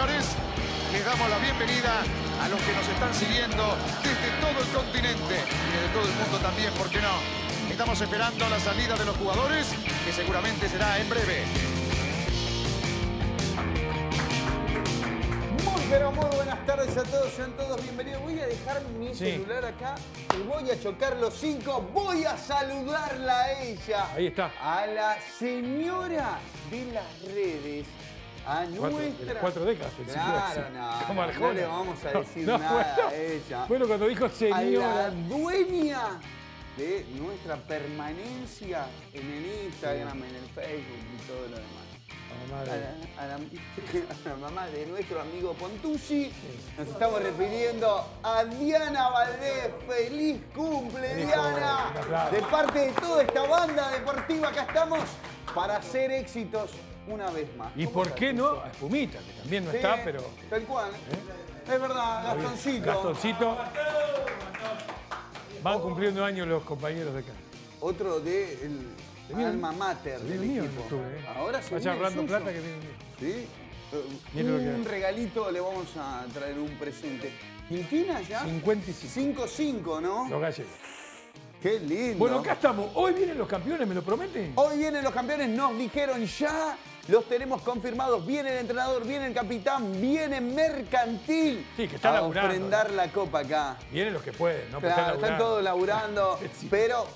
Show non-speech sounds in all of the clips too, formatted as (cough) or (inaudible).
señores, les damos la bienvenida a los que nos están siguiendo desde todo el continente y desde todo el mundo también, ¿por qué no? Estamos esperando la salida de los jugadores, que seguramente será en breve. Muy pero muy buenas tardes a todos, sean todos bienvenidos. Voy a dejar mi celular acá y voy a chocar los cinco. Voy a saludarla a ella. Ahí está. A la señora de las redes. A Cuatro- nuestra. cuatro décadas, Claro, no, Como no, le vamos a (laughs) decir No, nada bueno. a ella. Bueno, cuando dijo a la señora. dueña de nuestra permanencia en el Instagram, en el Facebook y todo lo demás. Ah, A la, a la- (laughs) a la mamá de nuestro amigo Pontucci. Nos estamos refiriendo a Diana Valdés. ¡Feliz cumple, Diana! De parte de toda esta banda deportiva, acá estamos para hacer éxitos una vez más. ¿Y ¿Cómo por qué no? A Espumita, que también no Sí, está, pero. Tal cual. Es verdad, Gastoncito. Gastoncito. Van cumpliendo años los compañeros de acá. Otro de el alma mater del El mío equipo. estuve, ¿eh? Ahora se Vaya ahorrando suyo. plata que viene. ¿Sí? Eh, un regalito le vamos a traer un presente. ¿Quintina ya? 55. 5-5, ¿no? Los gallegos. Qué lindo. Bueno, acá estamos. Hoy vienen los campeones, ¿me lo prometen? Hoy vienen los campeones, nos dijeron ya, los tenemos confirmados. Viene el entrenador, viene el capitán, viene Mercantil. Sí, que está a laburando, ofrendar la copa acá. Vienen los que pueden, ¿no? Claro, están todos laburando, (laughs) Sí. pero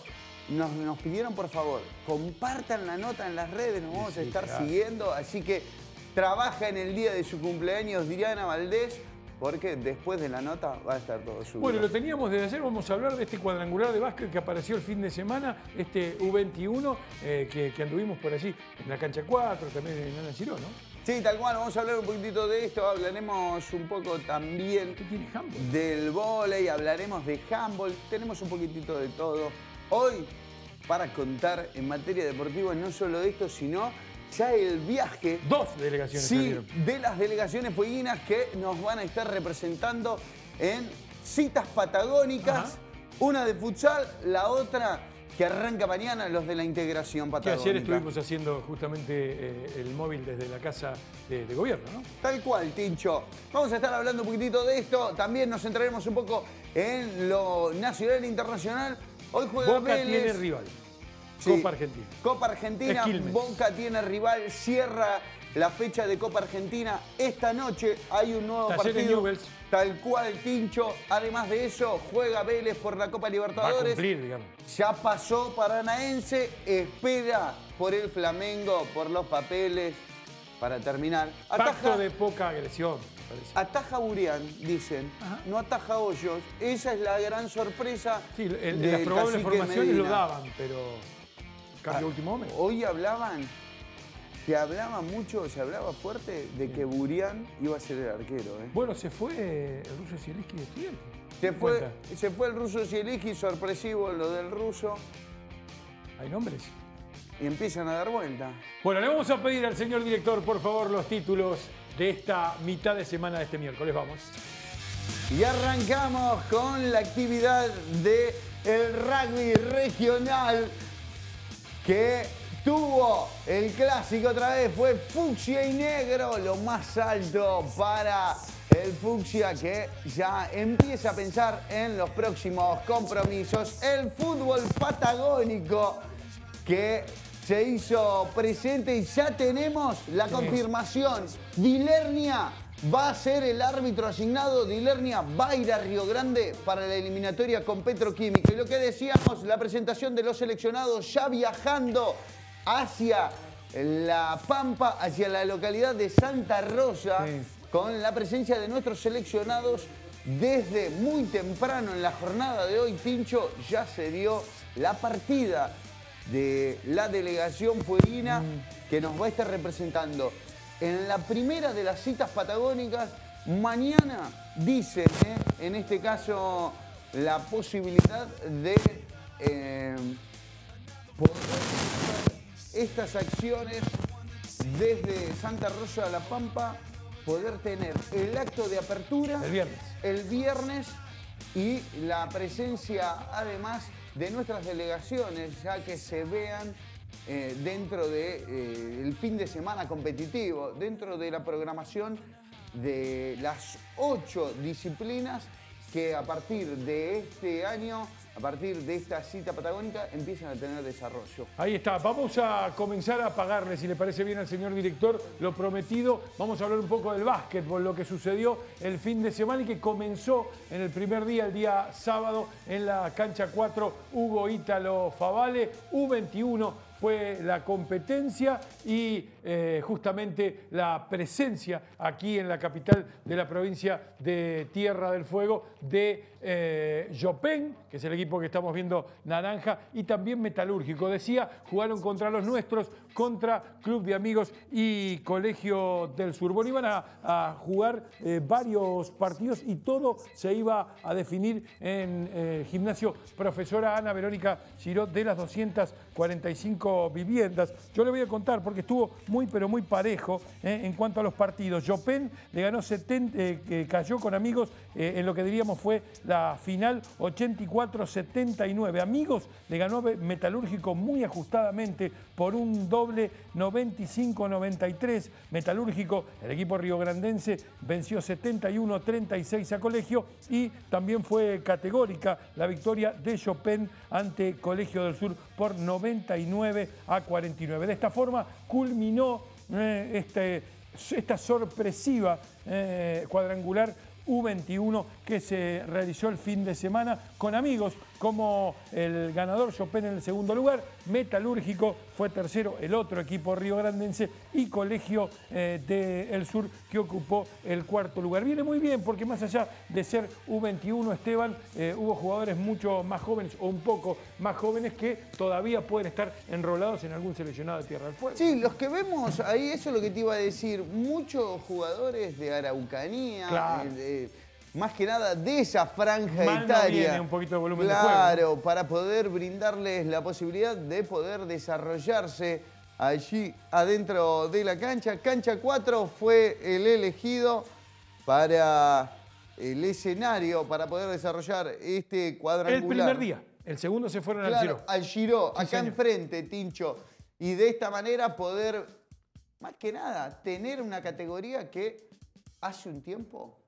nos, nos pidieron por favor, compartan la nota en las redes, nos vamos a estar claro. siguiendo, así que trabaja en el día de su cumpleaños Diana Valdés, porque después de la nota va a estar todo subido. Bueno, lo teníamos desde ayer, vamos a hablar de este cuadrangular de básquet que apareció el fin de semana, este U21, eh, que, que anduvimos por allí, en la cancha 4, también en Ana Girón, ¿no? Sí, tal cual, vamos a hablar un poquitito de esto, hablaremos un poco también del vóley, hablaremos de handball, tenemos un poquitito de todo. Hoy, para contar en materia deportiva, no solo esto, sino ya el viaje Dos delegaciones sí, salieron. de las delegaciones fueguinas que nos van a estar representando en citas patagónicas, Ajá. una de futsal, la otra que arranca mañana, los de la integración Que patagónica. ayer estuvimos haciendo justamente eh, el móvil desde la casa de, de gobierno, ¿no? Tal cual, Tincho. Vamos a estar hablando un poquitito de esto. También nos centraremos un poco en lo nacional e internacional. Hoy juega Boca Vélez. tiene rival. Sí. Copa Argentina. Copa Argentina. Boca tiene rival, cierra la fecha de Copa Argentina. Esta noche hay un nuevo Talleres partido. Newell's. Tal cual, Tincho. Además de eso, juega Vélez por la Copa Va a Libertadores. cumplir, digamos. Ya pasó Paranaense, espera por el Flamengo, por los papeles, para terminar. Pacto de poca agresión, parece. Ataja Burián, dicen, Ajá. no ataja Hoyos. Esa es la gran sorpresa. Sí, en del las probables formaciones lo Medina. daban, pero cambio último momento. Hoy hablaban, se hablaba mucho, se hablaba fuerte de que Burián iba a ser el arquero. ¿eh? Bueno, se fue el ruso Zielinski de estudiante. Se ¿Te fue, cuenta? se fue el ruso Zielinski, sorpresivo lo del ruso, ¿Hay nombres? y empiezan a dar vuelta. Bueno, le vamos a pedir al señor director, por favor, los títulos de esta mitad de semana de este miércoles. Vamos. Y arrancamos con la actividad de el rugby regional que tuvo el clásico otra vez, fue fucsia y negro, lo más alto para el fucsia que ya empieza a pensar en los próximos compromisos. El fútbol patagónico que se hizo presente y ya tenemos la confirmación. Dilernia va a ser el árbitro asignado. Dilernia va a ir a Río Grande para la eliminatoria con Petroquímica. Y lo que decíamos, la presentación de los seleccionados ya viajando hacia la Pampa, hacia la localidad de Santa Rosa, Sí. con la presencia de nuestros seleccionados desde muy temprano en la jornada de hoy, Pincho, ya se dio la partida de la delegación fueguina que nos va a estar representando. En la primera de las citas patagónicas, mañana dicen, ¿eh? en este caso, la posibilidad de eh, poder realizar estas acciones desde Santa Rosa a La Pampa, poder tener el acto de apertura El viernes. el viernes y la presencia además de nuestras delegaciones, ya que se vean eh, dentro del fin de semana competitivo, dentro de la programación de las ocho disciplinas que a partir de este año, a partir de esta cita patagónica, empiezan a tener desarrollo. Ahí está, vamos a comenzar a pagarle, si le parece bien al señor director, lo prometido. Vamos a hablar un poco del básquetbol, lo que sucedió el fin de semana y que comenzó en el primer día, el día sábado, en la cancha 4, Hugo Ítalo Favale, U21 fue la competencia y eh, justamente la presencia aquí en la capital de la provincia de Tierra del Fuego de eh, que es el equipo que estamos viendo naranja, y también Metalúrgico. Decía, jugaron contra los nuestros, contra Club de Amigos y Colegio del Sur. Bueno, iban a, jugar eh, varios partidos y todo se iba a definir en eh, gimnasio profesora Ana Verónica Giró de las 245 viviendas. Yo le voy a contar porque estuvo muy, pero muy parejo eh, en cuanto a los partidos. Jopen le ganó 70, cayó con Amigos en lo que diríamos fue la final 84-79. Amigos le ganó Metalúrgico muy ajustadamente por un doble 95-93. Metalúrgico, el equipo riograndense, venció 71-36 a Colegio y también fue categórica la victoria de Chopin ante Colegio del Sur por 99 a 49. De esta forma culminó eh, este, esta sorpresiva eh, cuadrangular U21 que se realizó el fin de semana con amigos como el ganador Chopin en el segundo lugar, Metalúrgico fue tercero, el otro equipo río grandense y Colegio eh, del Sur que ocupó el cuarto lugar. Viene muy bien porque más allá de ser U21 Esteban, eh, hubo jugadores mucho más jóvenes o un poco más jóvenes que todavía pueden estar enrolados en algún seleccionado de Tierra del Fuego. Sí, los que vemos ahí, eso es lo que te iba a decir, muchos jugadores de Araucanía, eh, más que nada de esa franja etaria. un poquito de volumen claro, para poder brindarles la posibilidad de poder desarrollarse allí adentro de la cancha. Cancha 4 fue el elegido para el escenario para poder desarrollar este cuadrangular. El primer día. El segundo se fueron al Giro. Al Giro, acá enfrente, Tincho. Y de esta manera poder, más que nada, tener una categoría que hace un tiempo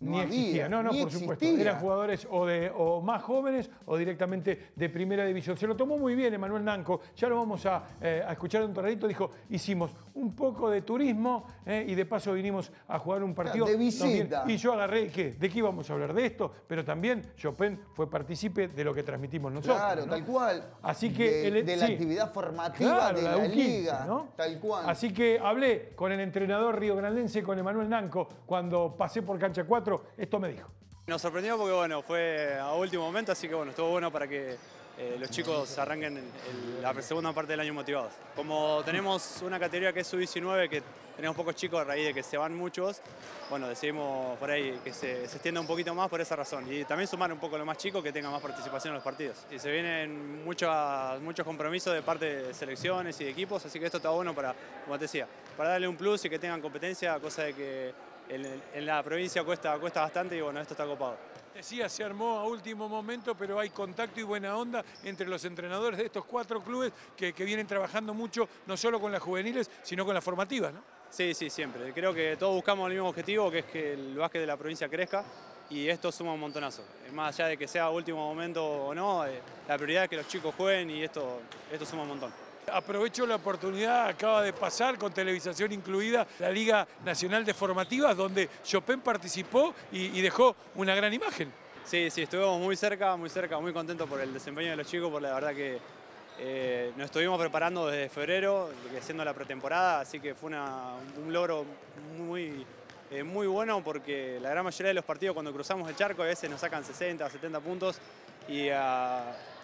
ni existía, no, no, por supuesto. Eran jugadores o, de, o más jóvenes o directamente de primera división. Se lo tomó muy bien Emanuel Nanco, ya lo vamos a, eh, escuchar un torradito. Dijo: hicimos un poco de turismo eh, y de paso vinimos a jugar un partido. De visita. Y yo agarré, ¿qué? ¿De qué íbamos a hablar? De esto, pero también Chopin fue partícipe de lo que transmitimos nosotros. Claro, tal cual. Así que. De, la actividad formativa de la, liga. ¿no? Tal cual. Así que hablé con el entrenador río grandense, con Emanuel Nanco, cuando pasé por cancha 4 esto me dijo. Nos sorprendió porque bueno, fue a último momento, así que bueno, estuvo bueno para que eh, los chicos arranquen la segunda parte del año motivados. Como tenemos una categoría que es sub-19, que tenemos pocos chicos a raíz de que se van muchos, bueno, decidimos por ahí que se, extienda un poquito más por esa razón. Y también sumar un poco lo más chicos que tengan más participación en los partidos. Y se vienen muchos, muchos compromisos de parte de selecciones y de equipos, así que esto está bueno para, como te decía, para darle un plus y que tengan competencia, cosa de que en, la provincia cuesta, cuesta bastante y bueno, esto está copado. Decía, se armó a último momento, pero hay contacto y buena onda entre los entrenadores de estos cuatro clubes que, vienen trabajando mucho, no solo con las juveniles, sino con las formativas, ¿no? Sí, sí, siempre. Creo que todos buscamos el mismo objetivo, que es que el básquet de la provincia crezca y esto suma un montonazo. Más allá de que sea último momento o no, eh, la prioridad es que los chicos jueguen y esto, esto suma un montón. Aprovecho la oportunidad, acaba de pasar con televisación incluida la Liga Nacional de Formativas, donde Chopin participó y, dejó una gran imagen. Sí, sí, estuvimos muy cerca, muy cerca, muy contentos por el desempeño de los chicos, por la verdad que eh, nos estuvimos preparando desde febrero, haciendo la pretemporada, así que fue un logro muy, eh, muy bueno porque la gran mayoría de los partidos cuando cruzamos el charco a veces nos sacan 60, 70 puntos y uh,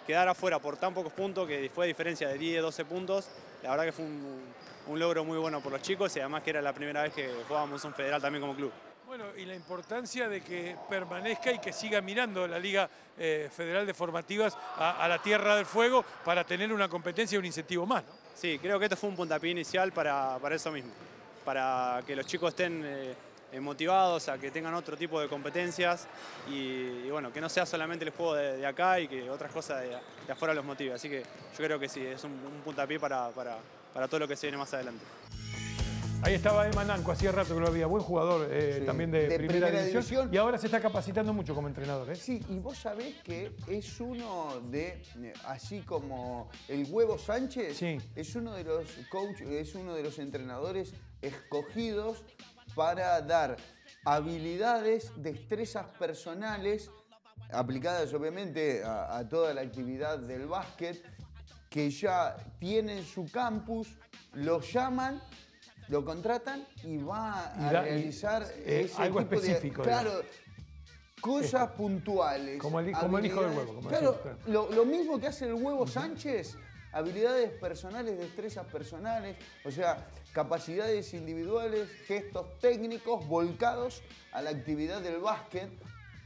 quedar afuera por tan pocos puntos, que fue diferencia de 10, 12 puntos, la verdad que fue un, logro muy bueno por los chicos y además que era la primera vez que jugábamos un federal también como club. Bueno, y la importancia de que permanezca y que siga mirando la Liga eh, Federal de Formativas a, la Tierra del Fuego para tener una competencia y un incentivo más, ¿no? Sí, creo que esto fue un puntapié inicial para, para eso mismo, para que los chicos estén... Eh, motivados a que tengan otro tipo de competencias y, bueno, que no sea solamente el juego de, acá y que otras cosas de, afuera los motive. Así que yo creo que sí, es un, puntapié para, para todo lo que se viene más adelante. Ahí estaba Emma Nanco, hacía rato que lo había. Buen jugador eh, Sí, también de, de primera, primera división, división. Y ahora se está capacitando mucho como entrenador. ¿eh? Sí, y vos sabés que es uno de, eh, así como el Huevo Sánchez, Sí. es uno de los coach, es uno de los entrenadores escogidos para dar habilidades, destrezas personales, aplicadas obviamente a, a toda la actividad del básquet, que ya tienen su campus, lo llaman, lo contratan y va Y a y, realizar eh, ese algo tipo de- específico, Claro, cosas puntuales. Como el- como el hijo del huevo, como Claro, decimos, claro. Lo, lo mismo que hace el huevo Sánchez, habilidades personales, destrezas personales, o sea, capacidades individuales, gestos técnicos volcados a la actividad del básquet.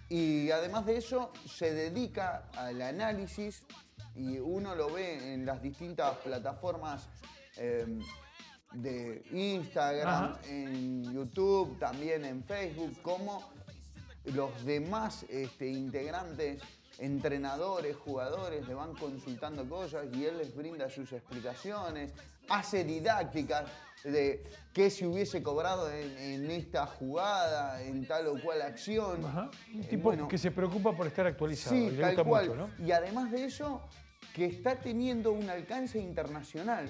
Y además de eso, se dedica al análisis y uno lo ve en las distintas plataformas eh, de Instagram, Ajá. en YouTube, también en Facebook, como los demás este, integrantes, entrenadores, jugadores, le van consultando cosas y él les brinda sus explicaciones, hace didácticas de qué se hubiese cobrado en, en esta jugada, en tal o cual acción. Ajá. Un Eh, tipo bueno, que se preocupa por estar actualizado. y Sí, le tal gusta cual. mucho, ¿no? Y además de eso, que está teniendo un alcance internacional,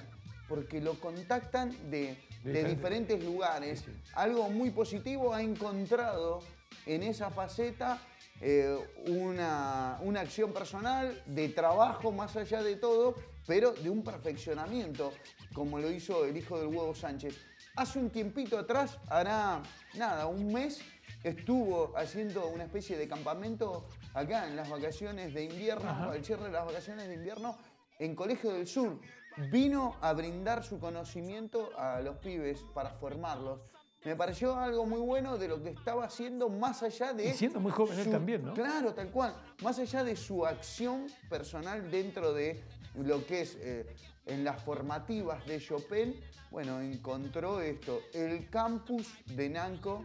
porque lo contactan de, de diferentes- diferentes lugares. Sí, sí. Algo muy positivo ha encontrado en esa faceta eh, una, una acción personal, de trabajo más allá de todo, pero de un perfeccionamiento, como lo hizo el hijo del huevo Sánchez. Hace un tiempito atrás, hará nada, un mes, estuvo haciendo una especie de campamento acá en las vacaciones de invierno, Ajá. al cierre de las vacaciones de invierno, en Colegio del Sur. Vino a brindar su conocimiento a los pibes para formarlos. Me pareció algo muy bueno de lo que estaba haciendo más allá de... Y siendo muy joven él su- también, ¿no? Claro, tal cual. Más allá de su acción personal dentro de lo que es eh, en las formativas de Chopin, bueno, encontró esto, el campus de Nanco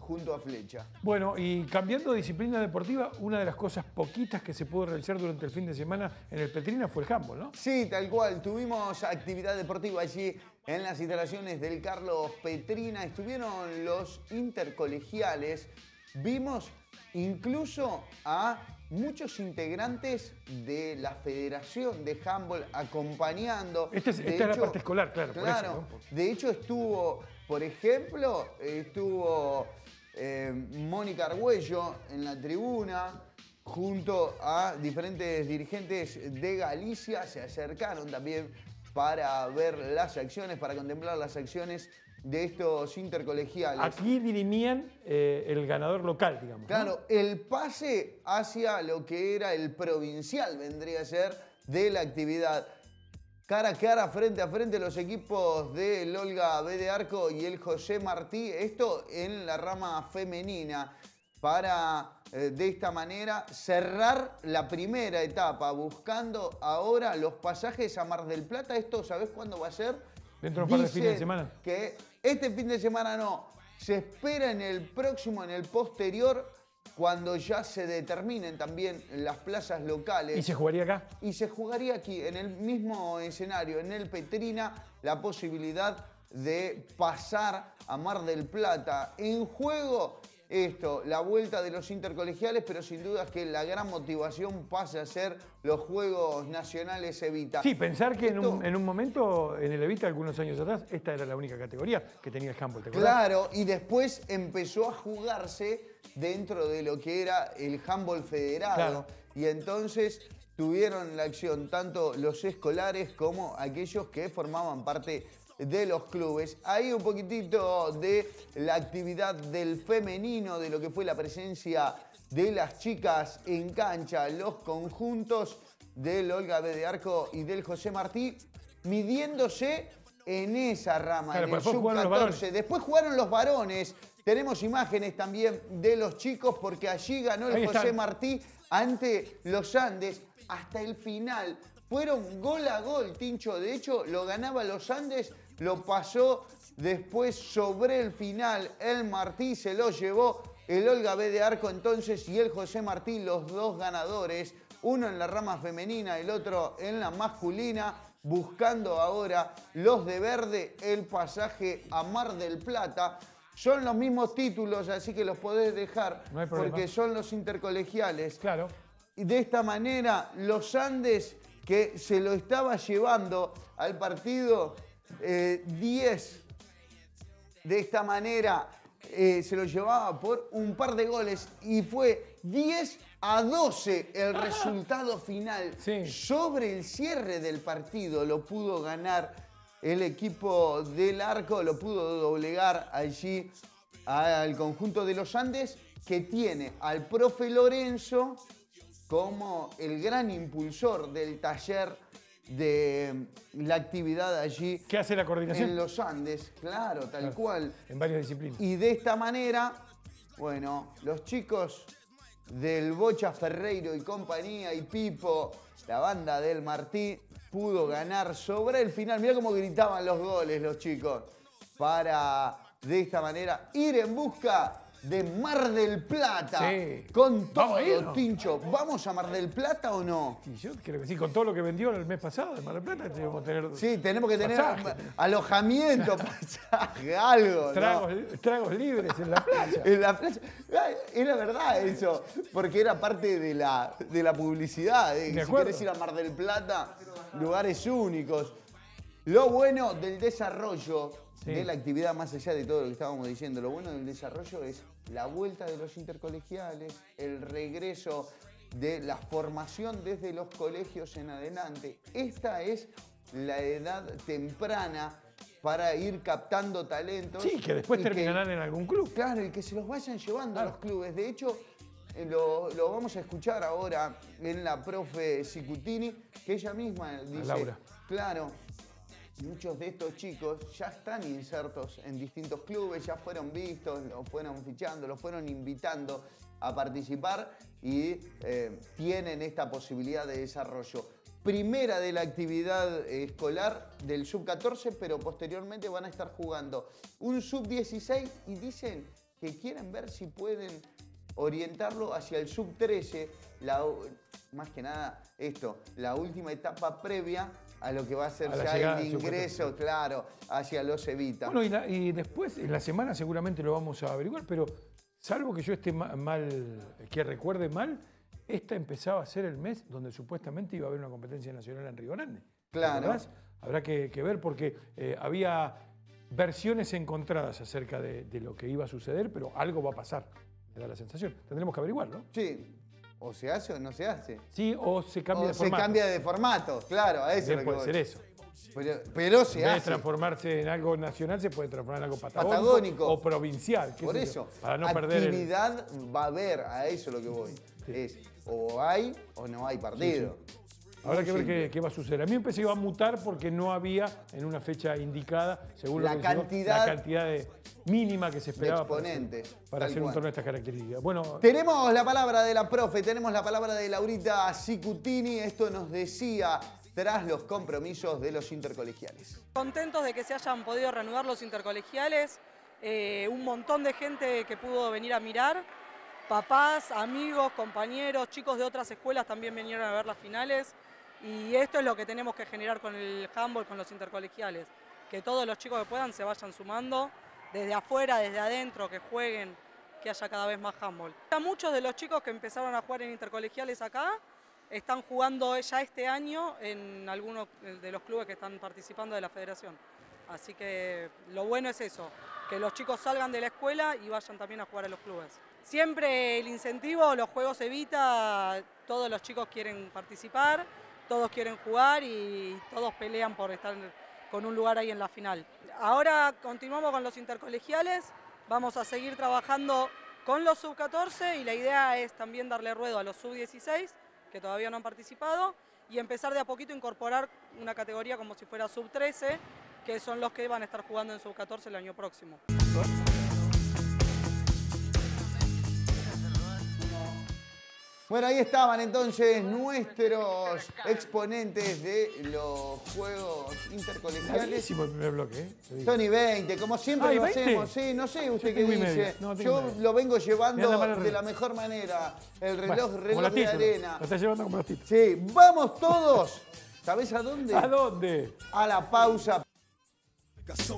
junto a Flecha. Bueno, y cambiando de disciplina deportiva, una de las cosas poquitas que se pudo realizar durante el fin de semana en el Petrina fue el handball, ¿no? Sí, tal cual. Tuvimos actividad deportiva allí en las instalaciones del Carlos Petrina. Estuvieron los intercolegiales. Vimos incluso a muchos integrantes de la Federación de Handball acompañando. Este es- De esta es la parte escolar, claro, por eso, Claro. De hecho, estuvo, por ejemplo, estuvo eh, Mónica Argüello en la tribuna junto a diferentes dirigentes de Galicia. Se acercaron también para ver las acciones, para contemplar las acciones de estos intercolegiales. Aquí dirimían eh, el ganador local, digamos. ¿no? Claro, el pase hacia lo que era el provincial vendría a ser de la actividad. Cara a cara, frente a frente, los equipos del Olga B de Arco y el José Martí. Esto en la rama femenina. Para de esta manera cerrar la primera etapa, buscando ahora los pasajes a Mar del Plata. Esto, ¿sabés cuándo va a ser? Dentro de un par de fines de semana. Que este fin de semana no. Se espera en el próximo, en el posterior, cuando ya se determinen también las plazas locales. ¿Y se jugaría acá? Y se jugaría aquí, en el mismo escenario, en el Petrina, la posibilidad de pasar a Mar del Plata. En juego, esto, la vuelta de los intercolegiales, pero sin duda que la gran motivación pasa a ser los Juegos Nacionales Evita. Sí, pensar que en un, en un momento, en el Evita, algunos años atrás, esta era la única categoría que tenía el handball. ¿te acordás? Claro, y después empezó a jugarse dentro de lo que era el handball federado. Claro. Y entonces tuvieron la acción tanto los escolares como aquellos que formaban parte de los clubes. Ahí un poquitito de la actividad del femenino, de lo que fue la presencia de las chicas en cancha, los conjuntos del Olga B de Arco y del José Martí, midiéndose en esa rama, Claro, en el después jugaron los varones. sub-14. Después jugaron los varones. Tenemos imágenes también de los chicos porque allí ganó el José. Martí ante los Andes hasta el final. Fueron gol a gol, Tincho. De hecho, lo ganaba los Andes, lo pasó después sobre el final. El Martí se lo llevó. El Olga B de Arco entonces y el José Martí, los dos ganadores. Uno en la rama femenina, el otro en la masculina. buscando ahora los de verde el pasaje a Mar del Plata. Son los mismos títulos, así que los podés dejar No porque son los intercolegiales. Claro. Y de esta manera, los Andes, que se lo estaba llevando al partido eh, 10, de esta manera eh, se lo llevaba por un par de goles y fue 10 a 12 el resultado final. Sí. Sobre el cierre del partido lo pudo ganar el equipo del arco, lo pudo doblegar allí al conjunto de los Andes, que tiene al profe Lorenzo como el gran impulsor del taller de la actividad allí ¿Qué hace la coordinación? en los Andes, claro, tal Claro. cual. En varias disciplinas. Y de esta manera, bueno, los chicos del Bocha Ferreiro y compañía y Pipo, la banda del Martí, pudo ganar sobre el final. Mirá cómo gritaban los goles los chicos. Para de esta manera ir en busca de Mar del Plata. Sí. Con todo, ¿no? Tincho. ¿Vamos a Mar del Plata o no? Y yo creo que sí, con todo lo que vendió el mes pasado de Mar del Plata, debemos tener Sí, tenemos que tener Pasaje. alojamiento, (laughs) pasaje, algo. ¿no? tragos, tragos libres en la playa. (laughs) En la playa. Ay, Era verdad eso, porque era parte de la, de la publicidad. de que De si acuerdo. querés ir a Mar del Plata, lugares únicos. Lo bueno del desarrollo Sí. de la actividad, más allá de todo lo que estábamos diciendo, lo bueno del desarrollo es la vuelta de los intercolegiales, el regreso de la formación desde los colegios en adelante. Esta es la edad temprana para ir captando talentos. Sí, que después que- terminarán en algún club. Claro, y que se los vayan llevando a los clubes. De hecho, eh, lo, lo vamos a escuchar ahora en la profe Sicutini, que ella misma dice, Laura. claro, muchos de estos chicos ya están insertos en distintos clubes, ya fueron vistos, los fueron fichando, los fueron invitando a participar y eh, tienen esta posibilidad de desarrollo. Primera de la actividad escolar del sub-14, pero posteriormente van a estar jugando un sub-16 y dicen que quieren ver si pueden orientarlo hacia el sub-13, la u- más que nada esto, la última etapa previa a lo que va a ser A ya llegada el al sub-14. ingreso, claro, hacia los Evita. Bueno, y, la- y después, en la semana seguramente lo vamos a averiguar, pero salvo que yo esté ma- mal, que recuerde mal, esta empezaba a ser el mes donde supuestamente iba a haber una competencia nacional en Río Grande. ¿Te Claro. acordás? Habrá que, que ver porque eh, había versiones encontradas acerca de, de lo que iba a suceder, pero algo va a pasar, me da la sensación. Tendremos que averiguarlo. Sí, o se hace o no se hace. Sí, o se cambia o de se formato. cambia de formato, claro, a eso es lo que puede voy. ser eso. Pero, pero se En vez de hace. transformarse en algo nacional, se puede transformar en algo patagónico, Patagónico. o provincial. Por yo, eso, para no perder el, actividad va a haber, a eso es lo que voy. Es o hay o no hay partido. Habrá que ver qué, qué va a suceder. A mí me pensé que iba a mutar porque no había en una fecha indicada, según La lo que llegó, cantidad la cantidad de mínima que se esperaba para hacer- exponentes, para tal hacer un torneo de estas características. Bueno, Tenemos la palabra de la profe, tenemos la palabra de Laurita Sicutini. Esto nos decía tras los compromisos de los intercolegiales. Contentos de que se hayan podido reanudar los intercolegiales, eh, un montón de gente que pudo venir a mirar, papás, amigos, compañeros, chicos de otras escuelas también vinieron a ver las finales y esto es lo que tenemos que generar con el handball, con los intercolegiales, que todos los chicos que puedan se vayan sumando, desde afuera, desde adentro, que jueguen, que haya cada vez más handball. Muchos de los chicos que empezaron a jugar en intercolegiales acá están jugando ya este año en algunos de los clubes que están participando de la federación. Así que lo bueno es eso, que los chicos salgan de la escuela y vayan también a jugar a los clubes. Siempre el incentivo, los juegos evita, todos los chicos quieren participar, todos quieren jugar y todos pelean por estar con un lugar ahí en la final. Ahora continuamos con los intercolegiales, vamos a seguir trabajando con los sub-14 y la idea es también darle ruedo a los sub-16 que todavía no han participado y empezar de a poquito a incorporar una categoría como si fuera sub-13, que son los que van a estar jugando en sub-14 el año próximo. Bueno, ahí estaban entonces nuestros exponentes de los juegos intercolegiales. el primer bloque. ¿eh? Tony 20, como siempre Ay, lo 20. hacemos. Sí, no sé usted qué dice. No, Yo lo vengo llevando de la mejor manera. El reloj, Bueno, reloj de arena. Lo está llevando como los. Sí, vamos todos ¿Sabés a dónde? ¿A dónde? A la pausa.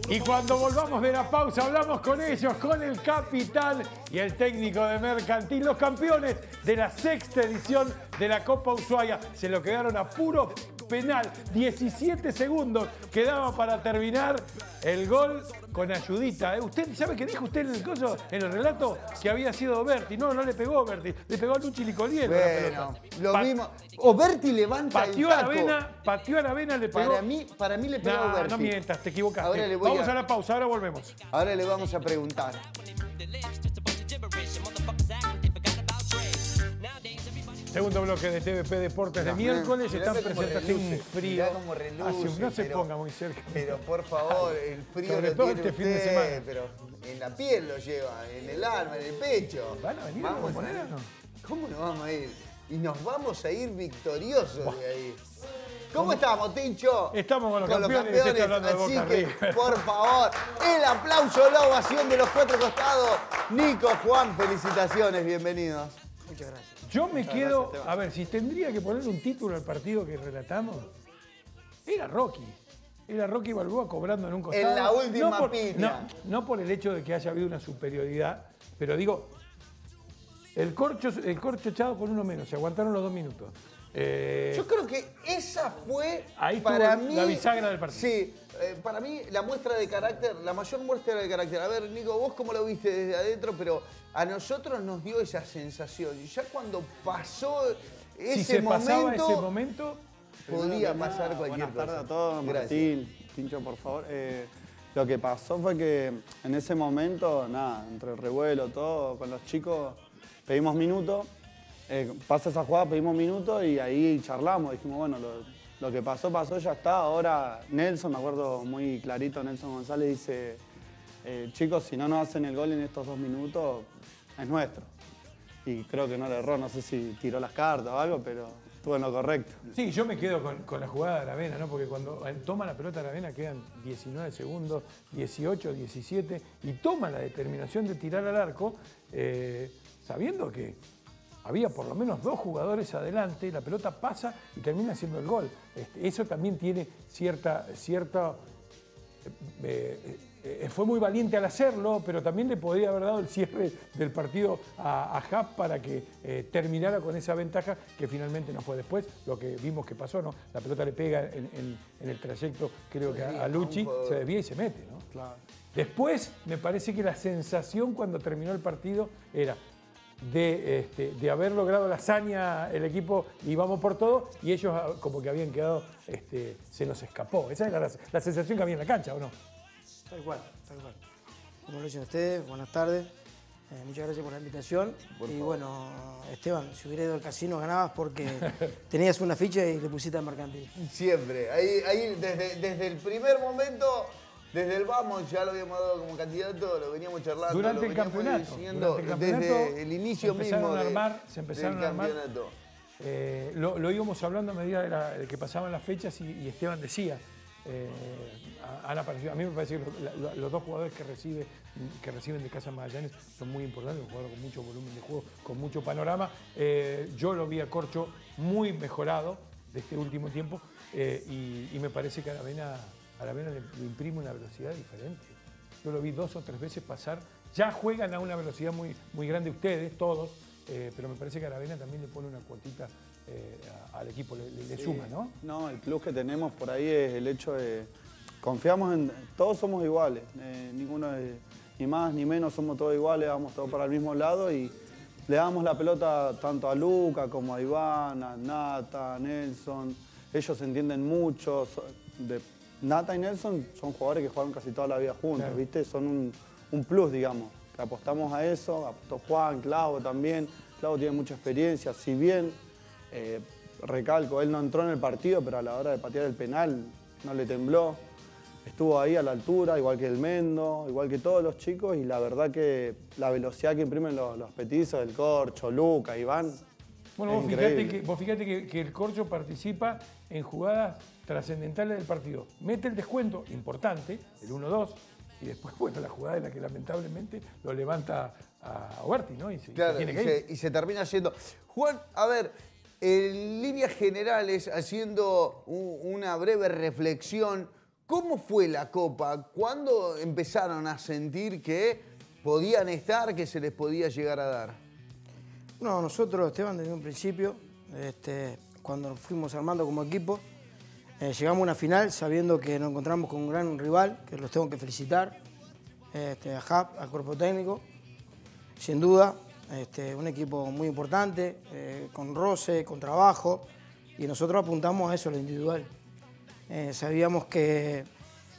Y cuando volvamos de la pausa, hablamos con ellos, con el capitán y el técnico de Mercantil, los campeones de la sexta edición de la Copa Ushuaia. Se lo quedaron a puro penal. 17 segundos quedaba para terminar el gol con ayudita. ¿eh? ¿Usted sabe qué dijo usted en el coso, en el relato? Que había sido Berti. No, no le pegó Berti, le pegó a Luchi Licolier. Bueno, lo mismo. O Berti levanta pateó el a taco. la vena, pateó a la vena, le pegó. Para mí, para mí le pegó Nah, Berti. no mientas, te equivocaste. Ahora le voy Vamos a- a la pausa, ahora volvemos. Ahora le vamos a preguntar. Segundo bloque de TVP Deportes de miércoles. Mirá Están presentando un frío. reluce, Hace un- no se pero- ponga muy cerca. Pero por favor, el frío Sobre lo todo tiene este fin de semana. pero en la piel lo lleva, en el alma, en el pecho. ¿Van a venir Vamos a- o no? ¿Cómo nos vamos a ir? Y nos vamos a ir victoriosos de ahí. ¿Cómo estamos, Tincho? Estamos con los campeones, usted está hablando de así Boca que, River. por favor, el aplauso, la ovación de los cuatro costados. Nico, Juan, felicitaciones, bienvenidos. Muchas gracias. Yo me quedo, a ver, si tendría que poner un título al partido que relatamos, era Rocky. Era Rocky Balboa cobrando en un costado. En la última no por. No, no por el hecho de que haya habido una superioridad, pero digo, el corcho, el corcho echado con uno menos, se aguantaron los dos minutos. Eh, Yo creo que esa fue Ahí para mí la bisagra del partido. Sí, eh, para mí la muestra de carácter, la mayor muestra de carácter. A ver, Nico, vos cómo lo viste desde adentro, pero a nosotros nos dio esa sensación. Y ya cuando pasó ese si se momento, pasaba ese momento, podía pasar nada, cualquier Buenas tardes cosa. a todos. Martín, Pincho, por favor. Eh, lo que pasó fue que en ese momento, nada, entre el revuelo, todo, con los chicos, pedimos minutos. eh, pasa esa jugada, pedimos minutos y ahí charlamos. Dijimos, bueno, lo, lo que pasó, pasó, ya está. Ahora Nelson, me acuerdo muy clarito, Nelson González dice, eh, chicos, si no nos hacen el gol en estos dos minutos, es nuestro. Y creo que no le erró, no sé si tiró las cartas o algo, pero estuvo en lo correcto. Sí, yo me quedo con, con la jugada de Aravena, ¿no? Porque cuando eh, toma la pelota Aravena quedan 19 segundos, 18, 17, y toma la determinación de tirar al arco, eh, sabiendo que había por lo menos dos jugadores adelante, la pelota pasa y termina haciendo el gol. Este, eso también tiene cierta, cierta eh, eh, fue muy valiente al hacerlo, pero también le podría haber dado el cierre del partido a, a para que eh, terminara con esa ventaja que finalmente no fue después. Lo que vimos que pasó, ¿no? La pelota le pega en, en- en el trayecto, creo que a, a Luchi, se desvía y se mete, ¿no? Después, me parece que la sensación cuando terminó el partido era de, este, de haber logrado la hazaña el equipo y vamos por todo, y ellos ah, como que habían quedado, este, se nos escapó. Esa era la, la sensación que había en la cancha, ¿o no? Tal cual, tal cual. Como lo dicen ustedes, buenas tardes. Eh, muchas gracias por la invitación. y bueno, Esteban, si hubiera ido al casino ganabas porque (laughs) tenías una ficha y le pusiste al mercantil. Siempre. Ahí, ahí desde, desde el primer momento, desde el vamos, ya lo habíamos dado como candidato, lo veníamos charlando. Durante lo el veníamos campeonato, diciendo durante el campeonato desde el inicio se empezaron mismo a de- armar- se empezaron del a armar. campeonato. Eh, lo, lo íbamos hablando a medida de, la- de que pasaban las fechas y, y Esteban decía, eh, han aparecido, a mí me parece que los, dos jugadores que, recibe, que reciben de Casa Magallanes son muy importantes, un jugador con mucho volumen de juego, con mucho panorama. Eh, yo lo vi a Corcho muy mejorado de este último tiempo eh, y, y me parece que Aravena, Aravena le, le imprime una velocidad diferente. Yo lo vi dos o tres veces pasar. Ya juegan a una velocidad muy, muy grande ustedes, todos, eh, pero me parece que Aravena también le pone una cuotita eh, al equipo, le, le- le suma, ¿no? No, el plus que tenemos por ahí es el hecho de. Confiamos en. Todos somos iguales. eh, ninguno es ni más ni menos, somos todos iguales, vamos todos para el mismo lado y le damos la pelota tanto a Luca como a Iván, a Nata, a Nelson. Ellos se entienden mucho. de- Nata y Nelson son jugadores que jugaron casi toda la vida juntos, Claro. ¿viste? Son un, un plus, digamos. Que apostamos a eso, apostó Juan, Clavo también. Clavo tiene mucha experiencia, si bien eh, recalco, él no entró en el partido, pero a la hora de patear el penal no le tembló. Estuvo ahí a la altura, igual que el Mendo, igual que todos los chicos, y la verdad que la velocidad que imprimen los, los petizos, el Corcho, Luca, Iván. Bueno, vos fíjate, que, vos fíjate que, que el Corcho participa en jugadas trascendentales del partido. Mete el descuento importante, el 1-2, y después, (laughs) bueno, la jugada en la que lamentablemente lo levanta a Oberti, ¿no? Y se, se Claro, tiene y que ir. se, y se termina yendo. Juan, a ver, en líneas generales, haciendo una breve reflexión, ¿cómo fue la Copa? ¿Cuándo empezaron a sentir que podían estar, que se les podía llegar a dar? No, nosotros, Esteban, desde un principio, este, cuando nos fuimos armando como equipo, eh, llegamos a una final sabiendo que nos encontramos con un gran rival, que los tengo que felicitar, este, a JAP, al cuerpo técnico, sin duda, este, un equipo muy importante, eh, con roce, con trabajo, y nosotros apuntamos a eso, lo individual. Eh, sabíamos que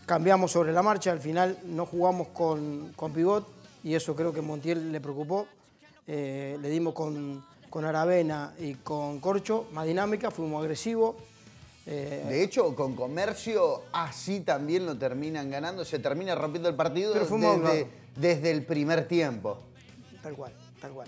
cambiamos sobre la marcha, al final no jugamos con, con pivot, y eso creo que Montiel le preocupó. Eh, le dimos con, con Aravena y con Corcho, más dinámica, fuimos agresivos. Eh, De hecho, con comercio así también lo terminan ganando, se termina rompiendo el partido fuimos desde, el primer tiempo. Tal cual, tal cual.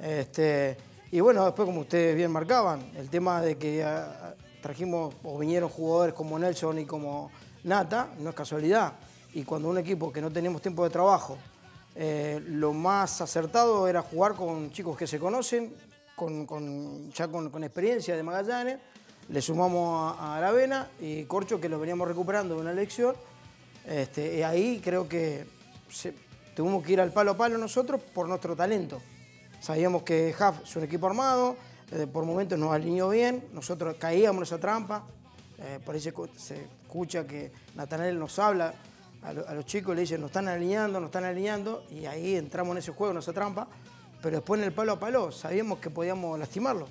Este, y bueno, después como ustedes bien marcaban, el tema de que ah, trajimos o vinieron jugadores como Nelson y como Nata, no es casualidad. Y cuando un equipo que no teníamos tiempo de trabajo, eh, lo más acertado era jugar con chicos que se conocen, con, con- ya con, con experiencia de Magallanes. Le sumamos a, a Aravena y Corcho, que lo veníamos recuperando de una elección. Este, y ahí creo que se- tuvimos que ir al palo a palo nosotros por nuestro talento. Sabíamos que Haf es un equipo armado, por momentos nos alineó bien, nosotros caíamos en esa trampa. Eh, por ahí se, cu- se escucha que Natanael nos habla a, lo- a los chicos, le dice, nos están alineando, nos están alineando, y ahí entramos en ese juego, en esa trampa. Pero después en el palo a palo sabíamos que podíamos lastimarlo.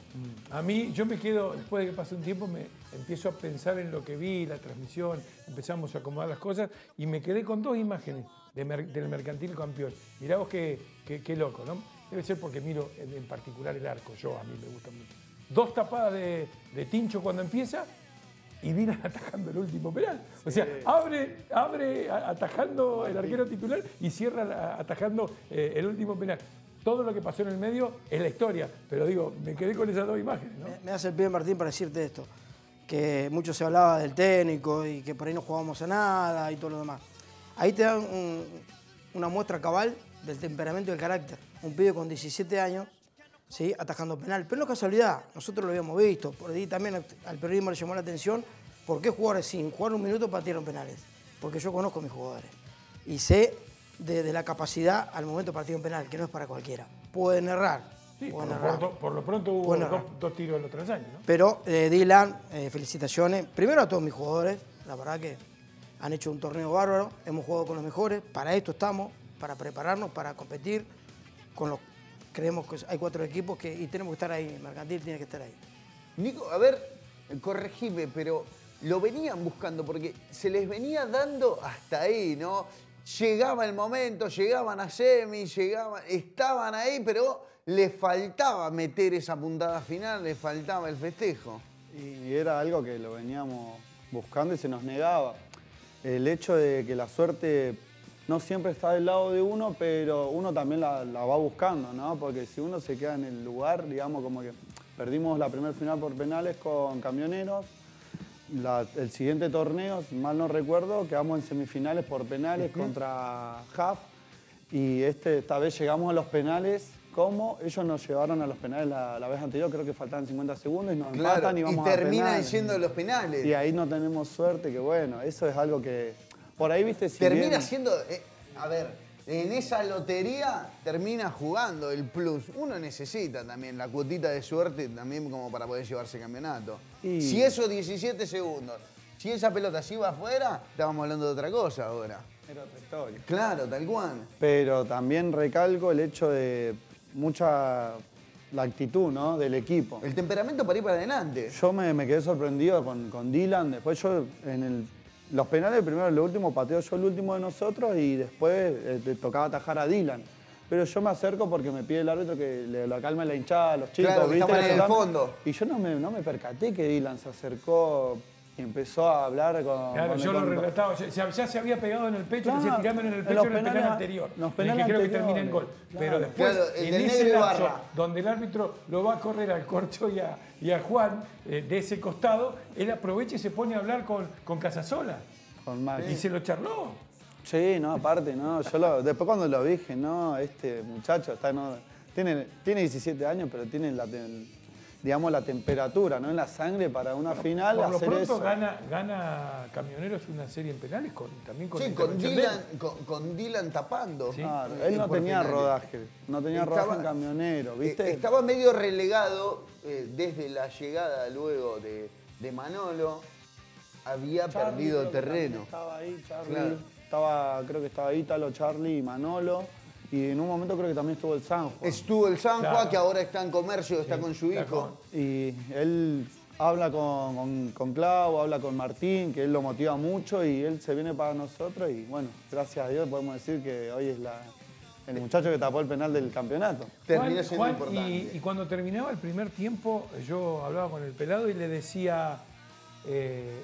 A mí, yo me quedo, después de que pase un tiempo, me empiezo a pensar en lo que vi, la transmisión, empezamos a acomodar las cosas y me quedé con dos imágenes del mercantil campeón. Mirá vos qué, qué- qué loco, ¿no? Debe ser porque miro en, en particular el arco, yo a mí me gusta mucho. Dos tapadas de, de Tincho cuando empieza y Dylan (laughs) atajando el último penal. O sea, abre, abre atajando el arquero titular y cierra atajando eh, el último penal. Todo lo que pasó en el medio es la historia, pero digo, me quedé con esas dos imágenes, ¿no? Me, me hace el pie Martín para decirte esto, que mucho se hablaba del técnico y que por ahí no jugábamos a nada y todo lo demás. Ahí te dan un- una muestra cabal del temperamento y del carácter. Un pibe con 17 años, ¿sí? atajando penal. Pero no es casualidad, nosotros lo habíamos visto. Por ahí también al periodismo le llamó la atención por qué jugadores sin jugar un minuto patearon penales. Porque yo conozco a mis jugadores y sé de, de la capacidad al momento de partir un penal, que no es para cualquiera. Pueden errar. Sí, por, pueden lo errar. pronto, por lo pronto hubo dos, tiros en los tres años, ¿no? Pero eh, Dylan, eh, felicitaciones. Primero a todos mis jugadores, la verdad que han hecho un torneo bárbaro, hemos jugado con los mejores, para esto estamos, para prepararnos, para competir. Con los, creemos que hay cuatro equipos que, y tenemos que estar ahí, Mercantil tiene que estar ahí. Nico, a ver, corregime, pero lo venían buscando porque se les venía dando hasta ahí, ¿no? Llegaba el momento, llegaban a semi, llegaban, estaban ahí, pero les faltaba meter esa puntada final, les faltaba el festejo. Y era algo que lo veníamos buscando y se nos negaba. El hecho de que la suerte no siempre está del lado de uno, pero uno también la, la va buscando, ¿no? Porque si uno se queda en el lugar, digamos, como que perdimos la primera final por penales con camioneros. La- el siguiente torneo, si mal no recuerdo, quedamos en semifinales por penales contra Haf. Y este, esta vez llegamos a los penales como ellos nos llevaron a los penales la, la vez anterior, creo que faltaban 50 segundos y nos Claro, empatan y y vamos a terminan penales. yendo los penales. Y ahí no tenemos suerte, que bueno, eso es algo que por ahí, viste, si termina bien- siendo, eh, a ver, en esa lotería termina jugando el plus. Uno necesita también la cuotita de suerte también como para poder llevarse campeonato. Y- Si esos 17 segundos, si esa pelota se iba afuera, estábamos hablando de otra cosa ahora. Era otra historia. Claro, tal cual. Pero también recalco el hecho de mucha la actitud ¿no? del equipo. El temperamento para ir para adelante. Yo me, me quedé sorprendido con, con Dylan. Después yo en el- los penales, primero el último pateo yo el último de nosotros y después eh, tocaba atajar a Dylan. Pero yo me acerco porque me pide el árbitro que le, lo calme la hinchada a los chicos. Claro, que ¿viste? en el fondo. Y yo no me, no me percaté que Dylan se acercó y empezó a hablar con. Claro, con yo lo relataba, ya, se había pegado en el pecho, Claro, decía tirame en el en pecho los en el penal penales- anterior, los en el penales que creo que termina en gol. Pero después, Claro, el en ese lapso, donde el árbitro lo va a correr al Corcho y a, y a Juan eh, de ese costado, él aprovecha y se pone a hablar con, con Casasola. con Max. Y se lo charló. Sí, no, aparte, no. Yo lo- después cuando lo dije, no, este muchacho está, no, tiene, tiene 17 años, pero tiene la, ten- digamos, la temperatura, ¿no? En la sangre para una final Por lo hacer pronto eso. gana, gana Camioneros una serie en penales con, también con Sí, con. Dylan, con, con Dylan tapando. Sí. Claro, él no tenía penales. rodaje, no tenía Estaba- rodaje en camionero, ¿viste? Eh, Estaba medio relegado eh, desde la llegada luego de, de Manolo. Había Charlie perdido terreno. Estaba ahí, Charlie. Claro. Estaba, creo que estaba Ítalo, Charlie y Manolo. Y en un momento creo que también estuvo el Sanjo. Estuvo el Sanjua, Claro. que ahora está en comercio, está con su hijo. Y él habla con, con, con Clau, habla con Martín, que él lo motiva mucho y él se viene para nosotros. Y bueno, gracias a Dios podemos decir que hoy es la, el muchacho que tapó el penal del campeonato. Siendo Juan, importante. y, y cuando terminaba el primer tiempo, yo hablaba con el pelado y le decía eh,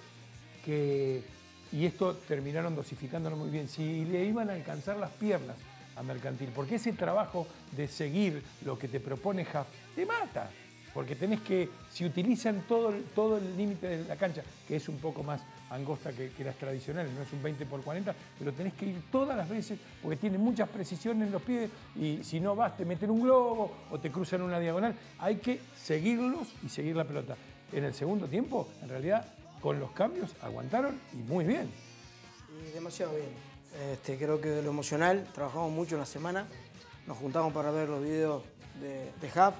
que, y esto terminaron dosificándolo muy bien, si le iban a alcanzar las piernas a Mercantil, porque ese trabajo de seguir lo que te propone Jaf te mata. Porque tenés que, si utilizan todo, todo el límite de la cancha, que es un poco más angosta que, que las tradicionales, no es un 20 por 40, pero tenés que ir todas las veces porque tiene muchas precisiones en los pies y si no vas te meten un globo o te cruzan una diagonal. Hay que seguirlos y seguir la pelota. En el segundo tiempo, en realidad, con los cambios aguantaron y muy bien. Y demasiado bien. Este, creo que de lo emocional, trabajamos mucho en la semana, nos juntamos para ver los videos de, de Hub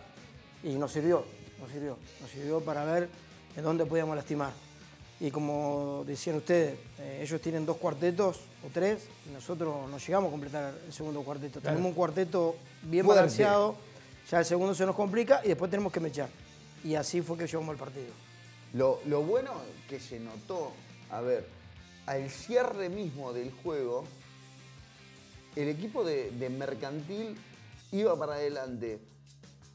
y nos sirvió, nos sirvió, nos sirvió para ver en dónde podíamos lastimar. Y como decían ustedes, eh, ellos tienen dos cuartetos o tres y nosotros no llegamos a completar el segundo cuarteto. Claro. Tenemos un cuarteto bien Fuerte. balanceado, ya el segundo se nos complica y después tenemos que mechar. Y así fue que llevamos el partido. Lo, lo bueno que se notó, a ver, al cierre mismo del juego, el equipo de, Mercantil iba para adelante.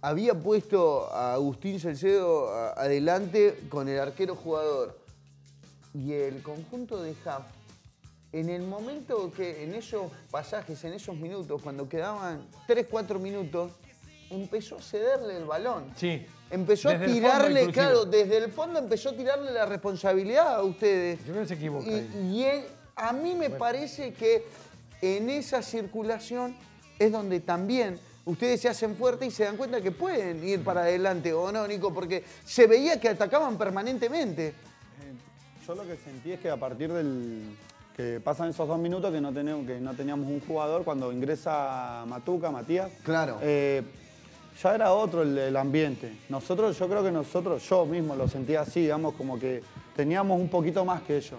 Había puesto a Agustín Salcedo adelante con el arquero jugador. Y el conjunto de Hub, en el momento que, en esos pasajes, en esos minutos, cuando quedaban 3, 4 minutos, empezó a cederle el balón. Sí. Empezó Desde a tirarle, claro, desde el fondo empezó a tirarle la responsabilidad a ustedes. Yo creo que se equivoca Y, ahí. y él- a mí me parece que en esa circulación es donde también ustedes se hacen fuertes y se dan cuenta que pueden ir para adelante, ¿o no, Nico? Porque se veía que atacaban permanentemente. Yo lo que sentí es que a partir del que pasan esos dos minutos que no, tenemos, que no teníamos un jugador, cuando ingresa Matuca, Matías, Claro. eh, ya era otro el, el ambiente. Nosotros, yo creo que nosotros, yo mismo lo sentía así, digamos, como que teníamos un poquito más que ellos.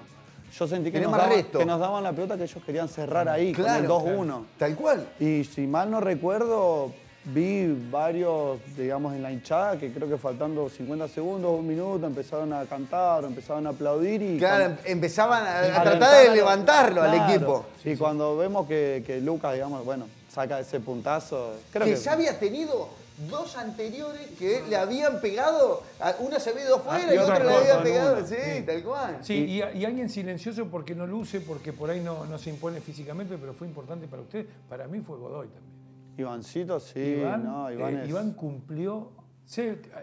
Yo sentí que, nos daban, resto. que nos daban la pelota que ellos querían cerrar ahí, Claro, con el 2-1. Tal cual. Y si mal no recuerdo, vi varios, digamos, en la hinchada que creo que faltando 50 segundos, un minuto, empezaron a cantar, empezaron a aplaudir y... Claro, cuando- empezaban a, tratar de levantarlo al equipo. Y cuando vemos que, que Lucas, digamos, bueno, saca ese puntazo, creo que que... ya había tenido dos anteriores que le habían pegado, una se había ido afuera Ah, y otra otra le había pegado, sí, Sí. tal cual. Sí, y, y alguien silencioso porque no luce, porque por ahí no, no se impone físicamente, pero fue importante para usted. Para mí fue Godoy también. Ivancito, sí, Iván, no, Iván eh, es... Iván cumplió.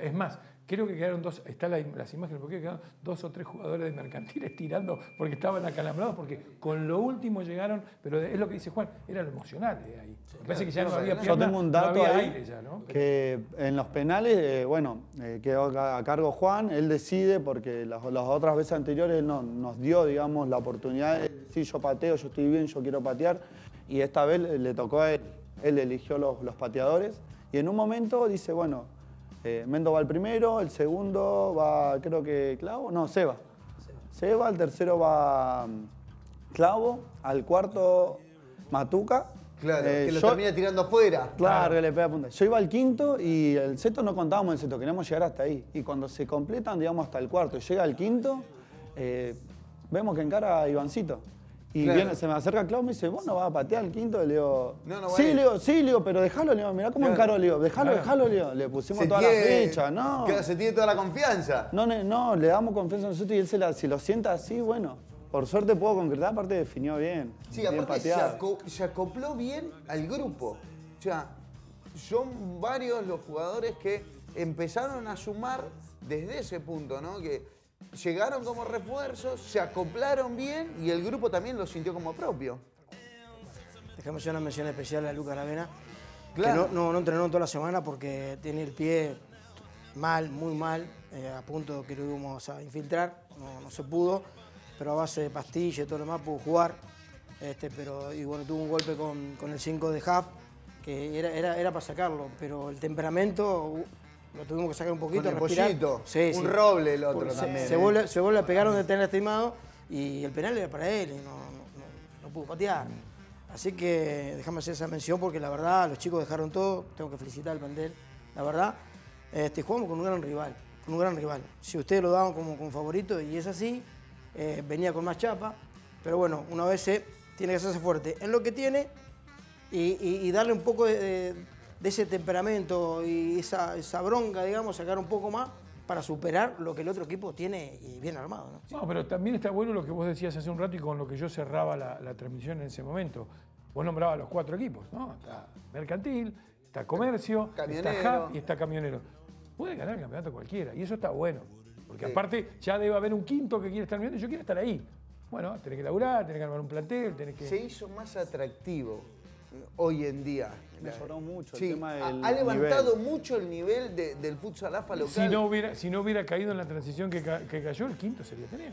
es más, creo que quedaron dos, está la- las imágenes, porque quedaron dos o tres jugadores de mercantiles (laughs) tirando porque estaban acalambrados, porque con lo último llegaron, pero es lo que dice Juan, era lo emocional de ahí. Me parece que ya no había Yo pierna, tengo un dato ahí aire ya, ¿no? que en los penales, eh, bueno, eh, quedó a a cargo Juan, él decide porque las, las otras veces anteriores él no- nos dio, digamos, la oportunidad de decir yo pateo, yo estoy bien, yo quiero patear y esta vez le le tocó a él, él eligió los, los pateadores y en un momento dice, bueno, eh, Mendo va el primero, el segundo va, creo que Clavo, no, Seba. Seba, el tercero va mm, Clavo, al cuarto Matuca. Claro, Eh, que lo yo- termina tirando afuera. Claro, que le pega punta. Yo iba al quinto y el seto no contábamos el seto, queríamos llegar hasta ahí. Y cuando se completan, digamos, hasta el cuarto y llega al quinto, eh, vemos que encara a Ivancito. Y Claro. viene, se me acerca Clau y me dice, ¿vos no vas a patear el quinto? Le digo, No, no sí, le digo, sí, le digo, pero déjalo, le digo, mirá cómo Claro. encaro, le digo, déjalo, Claro. déjalo, le digo. Le pusimos Se toda tiene- la fecha, no. Claro, se tiene toda la confianza. No, ne- no, le damos confianza a nosotros y él se la, si lo sienta así, bueno, por suerte puedo concretar, aparte definió bien. Sí, bien aparte se, aco- se acopló bien al grupo. O sea, son varios los jugadores que empezaron a sumar desde ese punto, ¿no? Que llegaron como refuerzos, se acoplaron bien y el grupo también lo sintió como propio. Déjame hacer una mención especial a Lucas Aravena, Claro. que no, no, no entrenó toda la semana porque tiene el pie mal, muy mal, eh, a punto que lo íbamos a infiltrar, no, no se pudo, pero a base de pastillas y todo lo demás pudo jugar. Este, pero, y bueno, tuvo un golpe con, con el 5 de Huff, que era, era, era para sacarlo, pero el temperamento lo tuvimos que sacar un poquito. Con el respirar. pollito. Sí, Un sí. roble el otro Se- también, Se, ¿eh? vuelve, se vuelve a pegar donde tenía lastimado y el penal era para él y no, no- no- pudo patear. Así que déjame hacer esa mención porque la verdad los chicos dejaron todo, tengo que felicitar al plantel, la verdad. Este, jugamos con un gran rival, con un gran rival. Si ustedes lo daban como, como favorito y es así, eh, venía con más chapa, pero bueno, una vez se tiene que hacerse fuerte en lo que tiene y, y- y darle un poco de, de- de ese temperamento y esa, esa bronca, digamos, sacar un poco más para superar lo que el otro equipo tiene y bien armado. ¿no? No, pero también está bueno lo que vos decías hace un rato y con lo que yo cerraba la, la transmisión en ese momento. Vos nombrabas los cuatro equipos, ¿no? Está Mercantil, está Comercio, está Camionero. HAP y está Camionero. Puede ganar el campeonato cualquiera y eso está bueno. Porque Sí. aparte ya debe haber un quinto que quiere estar mirando y yo quiero estar ahí. Bueno, tenés que laburar, tenés que armar un plantel, tenés que... Se hizo más atractivo hoy en día. Mejoró mucho el tema ha- del ha levantado nivel. mucho el nivel de- del futsal AFA local. Si no, hubiera, si no hubiera caído en la transición que, ca- que cayó, el quinto sería tenido.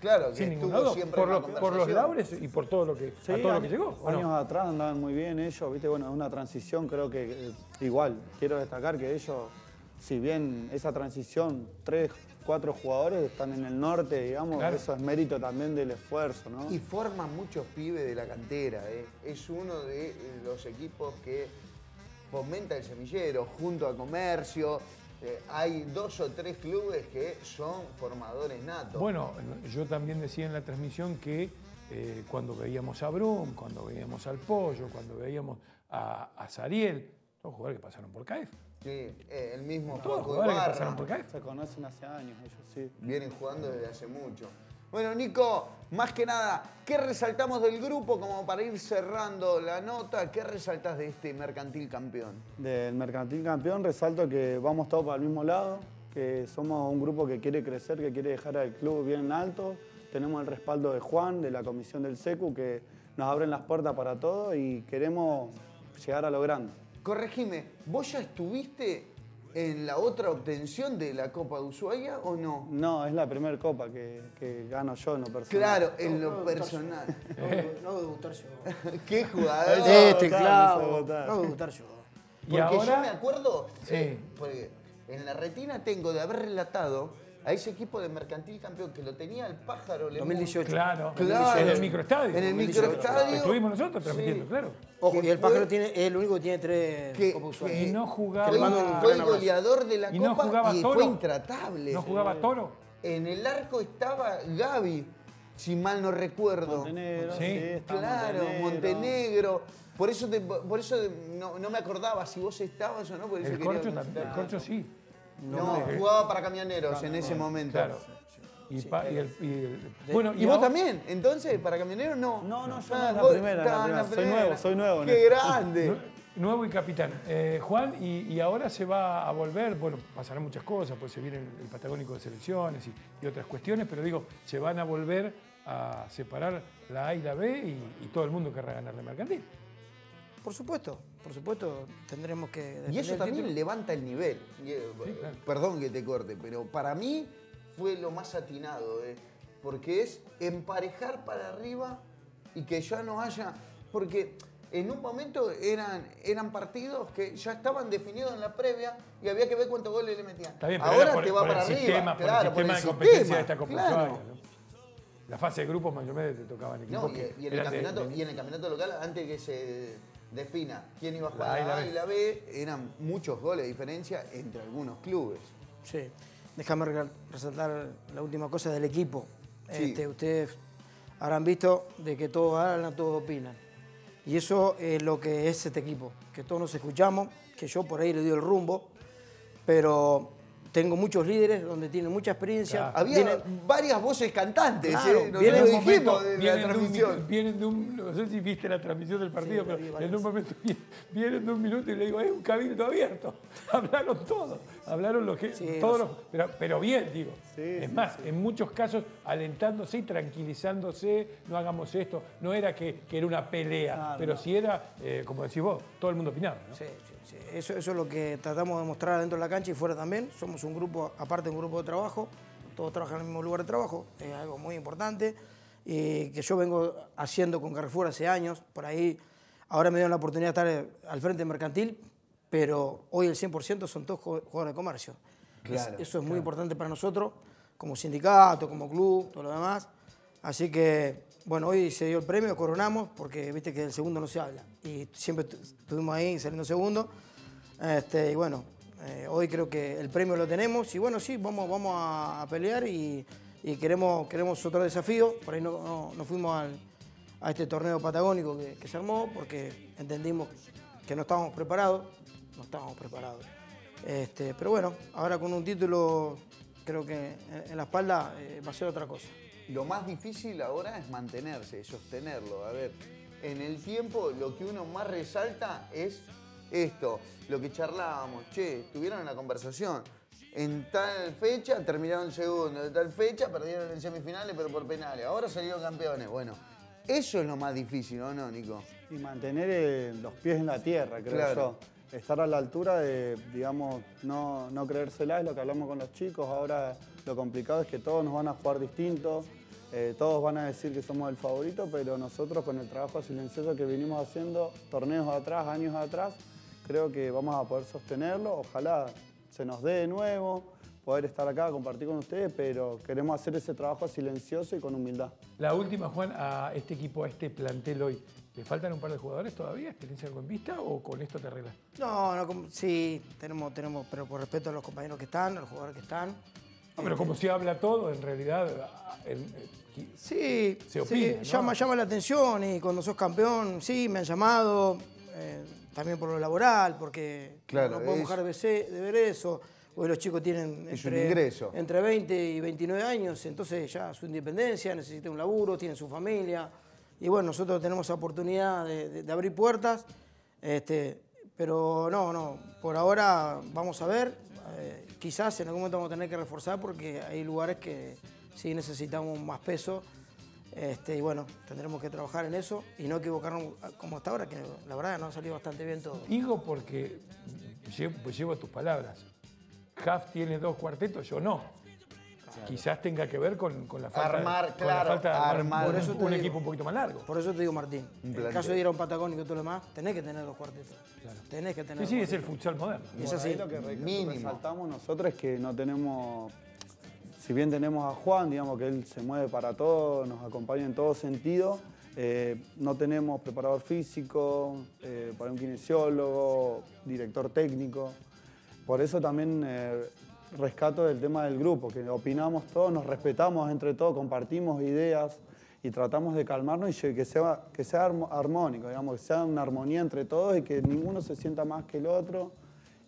Claro, que Sin ningún estuvo duda, siempre por, los- por los laures y por todo lo que, Sí, a todo lo que llegó. Años atrás andaban muy bien ellos, viste, bueno, es una transición, creo que eh, igual, quiero destacar que ellos, si bien esa transición, tres, cuatro jugadores están en el norte, digamos, Claro. eso es mérito también del esfuerzo, ¿no? Y forman muchos pibes de la cantera. ¿eh? Es uno de los equipos que fomenta el semillero junto a comercio. Eh, hay dos o tres clubes que son formadores natos. Bueno, yo también decía en la transmisión que eh, cuando veíamos a Brum, cuando veíamos al Pollo, cuando veíamos a, a Sariel, todos jugadores que pasaron por CAEF. Sí, eh, el mismo Paco Ibarra. Se conocen hace años ellos, sí. Vienen jugando desde hace mucho. Bueno, Nico, más que nada, ¿qué resaltamos del grupo como para ir cerrando la nota? ¿Qué resaltas de este mercantil campeón? Del Mercantil Campeón resalto que vamos todos para el mismo lado, que somos un grupo que quiere crecer, que quiere dejar al club bien alto. Tenemos el respaldo de Juan, de la comisión del SECU, que nos abren las puertas para todo y queremos llegar a lo grande. Corregime, ¿vos ya estuviste en la otra obtención de la Copa de Ushuaia o no? No, es la primera copa que, que gano yo en lo personal. Claro, en No, lo no, personal. No, no debutar yo. (laughs) ¡Qué jugador! Este clavo. no votar. No debutar yo. Y Porque yo me ahora, acuerdo, Sí. eh, porque en la retina tengo de haber relatado a ese equipo de mercantil campeón que lo tenía el pájaro Lemón. 2018. claro, Claro. en el microestadio. En el 2018. microestadio. Estuvimos nosotros transmitiendo, Sí. claro. Ojo, y el fue- pájaro tiene, es el único que tiene tres que, Y no jugaba- que fue el goleador de la ¿Y no Copa jugaba y Toro? fue intratable. ¿No jugaba Toro? En el arco estaba Gaby, si mal no recuerdo. Montenegro, Sí. Claro, Montenegro. Montenegro. Por eso, te- por eso no, no me acordaba si vos estabas o no. Por eso El quería Corcho el Corcho sí. No, jugaba para camioneros en ese momento. Claro. Y, pa- y el, y el- bueno, ¿Y, vos también? Entonces, para camioneros no. No, no, yo Ah, la primera, la. Soy nuevo, soy nuevo ¡Qué grande! (laughs) Nu- Nuevo y capitán. Eh, Juan, y, y ahora se va a volver, bueno, pasarán muchas cosas, pues se viene el, el Patagónico de Selecciones y, y otras cuestiones, pero digo, se van a volver a separar la A y la B y, y todo el mundo querrá ganarle mercantil. Por supuesto, por supuesto, tendremos que. Y eso también título. levanta el nivel. Eh, claro. Perdón que te corte, pero para mí fue lo más atinado, eh, porque es emparejar para arriba y que ya no haya. Porque en un momento eran, eran partidos que ya estaban definidos en la previa y había que ver cuántos goles le metían. Está bien, pero Ahora por, te va por para el arriba. sistema, claro, por el sistema el de competencia sistema, de esta Copa claro. Ushuaia, ¿no? La fase de grupos, mayormente te tocaban equipos No, y, que y en el de- de- y en el campeonato local, antes que se defina quién iba a jugar La A y la A B. y la B, eran muchos goles de diferencia entre algunos clubes. Sí. Déjame resaltar la última cosa del equipo. Sí. Este, ustedes habrán visto de que todos hablan, todos opinan. Y eso es lo que es este equipo, que todos nos escuchamos, que yo por ahí le doy el rumbo, pero tengo muchos líderes donde tienen mucha experiencia. Claro. Había vienen- varias voces cantantes, Claro, ¿eh? Nosotros viene en un dijimos momento de la vienen de, un, transmisión. vienen de un- no sé si viste la transmisión del partido, Sí, lo pero en un momento vi- vienen de un minuto y le digo, es un cabildo abierto. (laughs) Hablaron todos, hablaron los que, Sí, todos los- pero, pero bien, digo. Sí, es sí, más, en muchos casos alentándose y tranquilizándose, no hagamos esto. No era que, que era una pelea, Claro, pero no. sí era, eh, como decís vos, todo el mundo opinaba. ¿no? Sí, sí. sí, Eso, eso es lo que tratamos de mostrar dentro de la cancha y fuera también. Somos un grupo, aparte un grupo de trabajo, todos trabajan en el mismo lugar de trabajo, es algo muy importante, y que yo vengo haciendo con Carrefour hace años, por ahí ahora me dieron la oportunidad de estar al frente mercantil, pero hoy el 100% son todos ju- jugadores de comercio. Es- Claro, eso es muy importante para nosotros, como sindicato, como club, todo lo demás. Así que, bueno, hoy se dio el premio, coronamos, porque viste que del segundo no se habla. Y siempre tu- estuvimos ahí saliendo segundo. Este, y bueno, eh, hoy creo que el premio lo tenemos. Y bueno, sí, vamos, vamos a, pelear y, queremos, queremos otro desafío. Por ahí no, no- no fuimos al- a este torneo patagónico que, que se armó porque entendimos que no estábamos preparados. No estábamos preparados. Este, pero bueno, ahora con un título, creo que en, la espalda eh, va a ser otra cosa. Lo más difícil ahora es mantenerse, sostenerlo. A ver, en el tiempo lo que uno más resalta es esto, lo que charlábamos. Che, tuvieron en la conversación. En tal fecha terminaron segundo, en tal fecha perdieron en semifinales, pero por penales. Ahora salieron campeones. Bueno, eso es lo más difícil, ¿o no, Nico? Y mantener eh, los pies en la tierra, creo Claro. yo. Estar a la altura de, digamos, no, no creérsela, es lo que hablamos con los chicos. Ahora lo complicado es que todos nos van a jugar distintos, eh, todos van a decir que somos el favorito, pero nosotros con el trabajo silencioso que venimos haciendo, torneos atrás, años atrás, creo que vamos a poder sostenerlo. Ojalá se nos dé de nuevo poder estar acá, compartir con ustedes, pero queremos hacer ese trabajo silencioso y con humildad. La última, Juan, a este equipo, a este plantel hoy, ¿le faltan un par de jugadores todavía? ¿Experiencia en vista o con esto te arreglas? No, no, como- sí, tenemos, tenemos, pero por respeto a los compañeros que están, a los jugadores que están. No, pero como se habla todo, en realidad, en- en- Sí, Se sí, opina, ¿no? llama, llama la atención y cuando sos campeón, sí, me han llamado, eh, también por lo laboral, porque Claro, no podemos dejar de, ver- de ver eso. Hoy los chicos tienen Es un entre, ingreso. entre 20 y 29 años, entonces ya su independencia, necesitan un laburo, tienen su familia. Y bueno, nosotros tenemos la oportunidad de, de- de abrir puertas, este, pero no, no, por ahora vamos a ver. eh, quizás en algún momento vamos a tener que reforzar porque hay lugares que sí necesitamos más peso. Este, y bueno, tendremos que trabajar en eso y no equivocarnos como hasta ahora, que la verdad nos ha salido bastante bien todo. Digo porque llevo, llevo tus palabras. Huff tiene dos cuartetos, yo no. Quizás tenga que ver con, con la falta, Armar, con claro, la falta de armar armar. un- Por eso te un digo. equipo un poquito más largo. Por eso te digo, Martín, en el caso de ir a un patagónico y todo lo demás, tenés que tener dos cuartetos. Tenés que tener Sí, sí, es el futsal moderno. Es Por así. ahí lo que resaltamos nosotros es que no tenemos, si bien tenemos a Juan, digamos que él se mueve para todo, nos acompaña en todo sentido, eh, no tenemos preparador físico, eh, para un kinesiólogo, director técnico. Por eso también eh, rescato del tema del grupo, que opinamos todos, nos respetamos entre todos, compartimos ideas y tratamos de calmarnos y que sea, que sea armónico, digamos, que sea una armonía entre todos y que ninguno se sienta más que el otro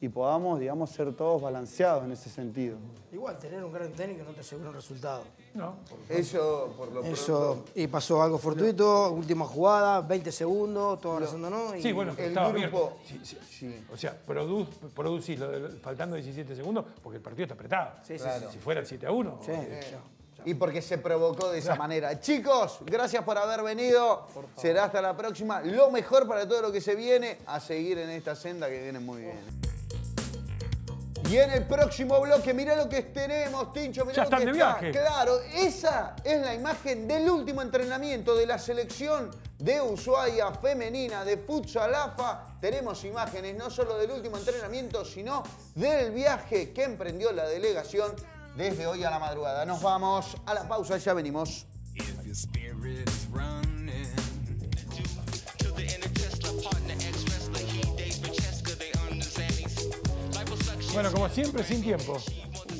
y podamos, digamos, ser todos balanceados en ese sentido. Igual, tener un gran técnico no te asegura un resultado. No, Eso, por lo Eso, y pasó algo fortuito, última jugada, 20 segundos, todo abrazándonos. y- Sí, bueno, el estaba grupo- abierto. Sí, sí. Sí. O sea, produ- producís lo de- faltando 17 segundos porque el partido está apretado. Sí, sí, Claro. Si fuera el 7 a 1. Sí, Y porque se provocó de esa manera. Chicos, gracias por haber venido. Será hasta la próxima. Lo mejor para todo lo que se viene. A seguir en esta senda que viene muy bien. Y en el próximo bloque, mirá lo que tenemos, Tincho. Mirá Ya lo que de está. viaje. Claro, esa es la imagen del último entrenamiento de la selección de Ushuaia femenina de Futsal AFA. Tenemos imágenes no solo del último entrenamiento, sino del viaje que emprendió la delegación desde hoy a la madrugada. Nos vamos a la pausa, ya venimos. If your Bueno, como siempre, sin tiempo.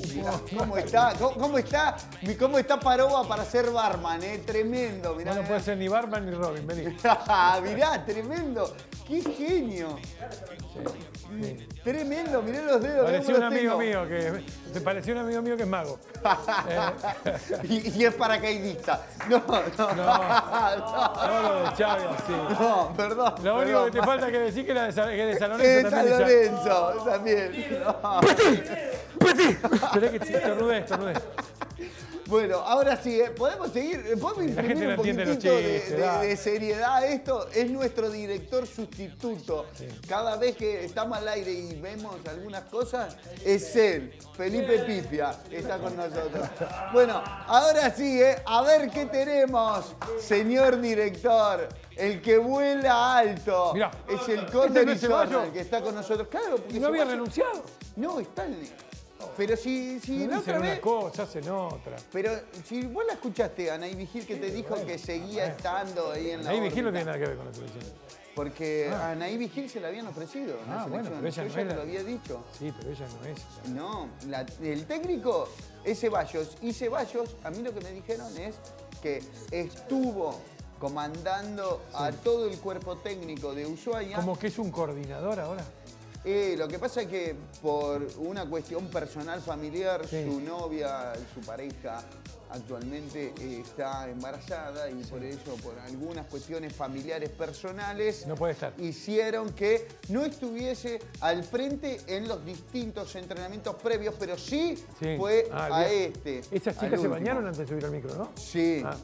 (laughs) ¿Cómo está? ¿Cómo, cómo está? ¿Cómo está Paroba para ser barman? eh? Tremendo, mirá. No, no puede ser ni Barman ni Robin, vení. (laughs) mirá, tremendo. ¡Qué genio! Tremendo, mirá los dedos. cómo un amigo tengo. mío que. Te pareció un amigo mío que es mago. (laughs) y, y es paracaidista. No, no. No, no lo de así. No, perdón. Lo único que te falta es que decir que la de, Sa- que de San Lorenzo San también es Xavi. Lorenzo, también. No. Esperé que te estornudé, estornudé. Bueno, ahora sí, ¿eh? podemos seguir, podemos La gente imprimir un poquitito de, chistes, de- seriedad a esto. Es nuestro director sustituto. Cada vez que estamos al aire y vemos algunas cosas, es él, Felipe Pifia, está con nosotros. Bueno, ahora sí, ¿eh? a ver qué tenemos, señor director. El que vuela alto Mirá, es el ¿este Conde no el que está con nosotros. Claro, porque ¿Y no había renunciado? No, está en... Pero si, si No la otra una vez... cosa, hacen otra. Pero si vos la escuchaste, Anaí Vigil, que te dijo que seguía estando ahí en la Ahí Vigil no tiene nada que ver con la selección. Porque a Anaí Vigil se la habían ofrecido en la Ah, bueno, selección. pero ella no era. te lo había dicho. Sí, pero ella no es. No, la- el técnico es Ceballos. Y Ceballos, a mí lo que me dijeron es que estuvo comandando a todo el cuerpo técnico de Ushuaia. Como que es un coordinador ahora. Eh, lo que pasa es que por una cuestión personal familiar, Sí. su novia, su pareja, actualmente eh, está embarazada y por eso, por algunas cuestiones familiares personales, No puede estar. hicieron que no estuviese al frente en los distintos entrenamientos previos, pero sí, Sí. fue Ah, a bien. este. Esas chicas se bañaron antes de subir al micro, ¿no? Sí. Ah.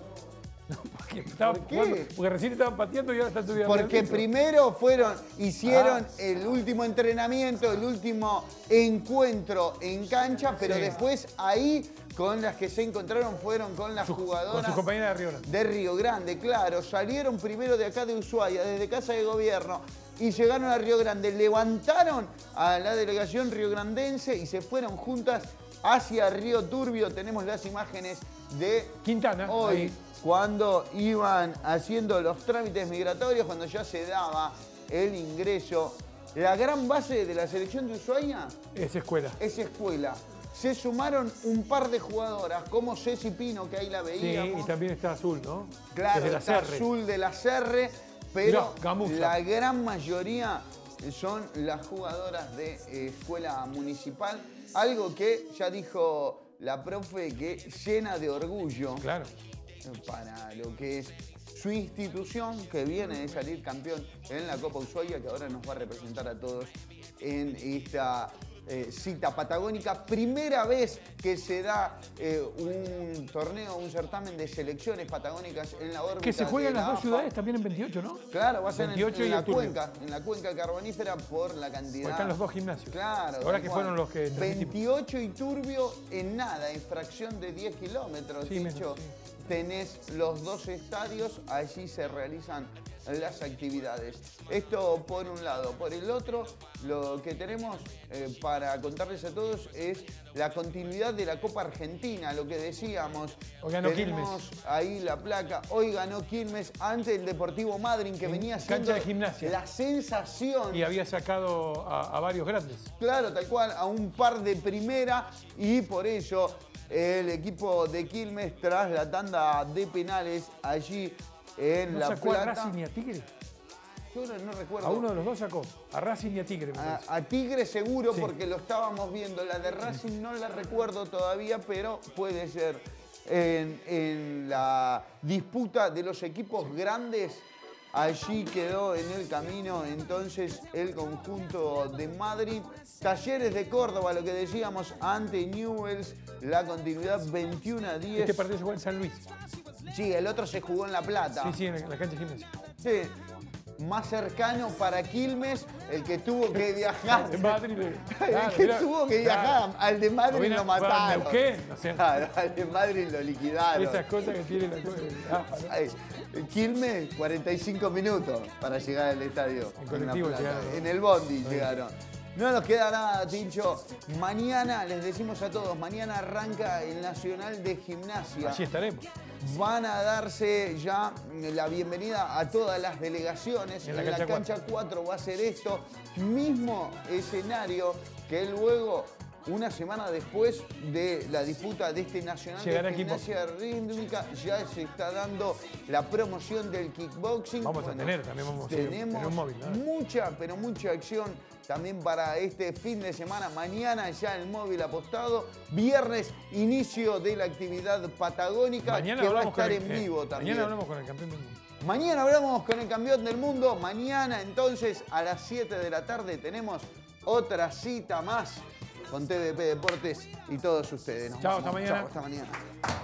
No, porque, estaban ¿Por qué? jugando- porque recién estaban pateando y ahora están subiendo. Porque primero fueron, hicieron Ah. el último entrenamiento, el último encuentro en cancha, pero Sí. después ahí con las que se encontraron fueron con las jugadoras Con sus de Río Grande. de Río Grande, claro. Salieron primero de acá de Ushuaia, desde Casa de Gobierno, y llegaron a Río Grande. Levantaron a la delegación riograndense y se fueron juntas hacia Río Turbio. Tenemos las imágenes de Quintana, hoy, ahí. Cuando iban haciendo los trámites migratorios, cuando ya se daba el ingreso. La gran base de la selección de Ushuaia Es escuela. es escuela. Se sumaron un par de jugadoras, como Ceci Pino, que ahí la Sí, veíamos. y también está azul, ¿no? Claro, la está. Azul de la Serre, pero la gran mayoría son las jugadoras de eh, escuela municipal. Algo que ya dijo la profe que llena de orgullo Claro. Para lo que es su institución que viene de salir campeón en la Copa Ushuaia, que ahora nos va a representar a todos en esta eh, cita patagónica. Primera vez que se da eh, un torneo, un certamen de selecciones patagónicas en la órbita. Que se juega en las la dos AFA. ciudades también en 28, ¿no? Claro, va a ser en, 28 en y la cuenca, en la cuenca carbonífera por la cantidad. Porque están los dos gimnasios. Claro. Ahora que fueron los que transmitimos. 28 y turbio en nada, en fracción de 10 kilómetros. Sí, menos, dicho. sí. Tenés los dos estadios, allí se realizan las actividades. Esto por un lado. Por el otro, lo que tenemos eh, para contarles a todos es la continuidad de la Copa Argentina, lo que decíamos. Hoy ganó Tenemos ahí la placa. Hoy ganó Quilmes ante el Deportivo Madryn, que En venía cancha siendo de gimnasia. la sensación Y había sacado a, a varios grandes. Claro, tal cual, a un par de primera y por ello el equipo de Quilmes tras la tanda de penales allí en ¿No La sacó a. Racing y a Tigre? Yo no, no recuerdo. A uno de los dos sacó. A Racing y a Tigre, me A, Tigre seguro Sí. porque lo estábamos viendo. La de Racing no la recuerdo todavía, pero puede ser en, en la disputa de los equipos grandes. Allí quedó en el camino entonces el conjunto de Madrid. Talleres de Córdoba, lo que decíamos ante Newells, la continuidad 21 a 10. Este partido se juega en San Luis. Sí, el otro se jugó en La Plata. Sí, sí, en la cancha de gimnasia. Sí. Más cercano para Quilmes, el que tuvo que (laughs) viajar. En Madrid. (laughs) El que tuvo que claro. viajar al de Madrid lo mataron. Neuquén, o sea. Claro, al de Madrid lo liquidaron. Esas cosas que tiene la cosa. Ah, ¿no? Quilmes, 45 minutos para llegar al estadio. En colectivo La Plata. llegaron. En el bondi llegaron. No nos queda nada, Tincho. Mañana, les decimos a todos, mañana arranca el Nacional de Gimnasia. Allí estaremos. Van a darse ya la bienvenida a todas las delegaciones. En la cancha cancha 4 va a ser esto. Mismo escenario que luego, una semana después de la disputa de este Nacional Llegará de. Gimnasia Rítmica, ya se está dando la promoción del kickboxing. Vamos a tener, también vamos a tener Tenemos un móvil, ¿no? mucha, pero mucha acción también para este fin de semana. Mañana ya el móvil apostado. Viernes, inicio de la actividad patagónica Mañana que va a estar el- en eh, vivo también. Mañana hablamos con el campeón del mundo. Mañana hablamos con el campeón del mundo. Mañana entonces a las 7 de la tarde tenemos otra cita más con TVP Deportes y todos ustedes. Nos Chao, hasta mañana. Chao, hasta mañana.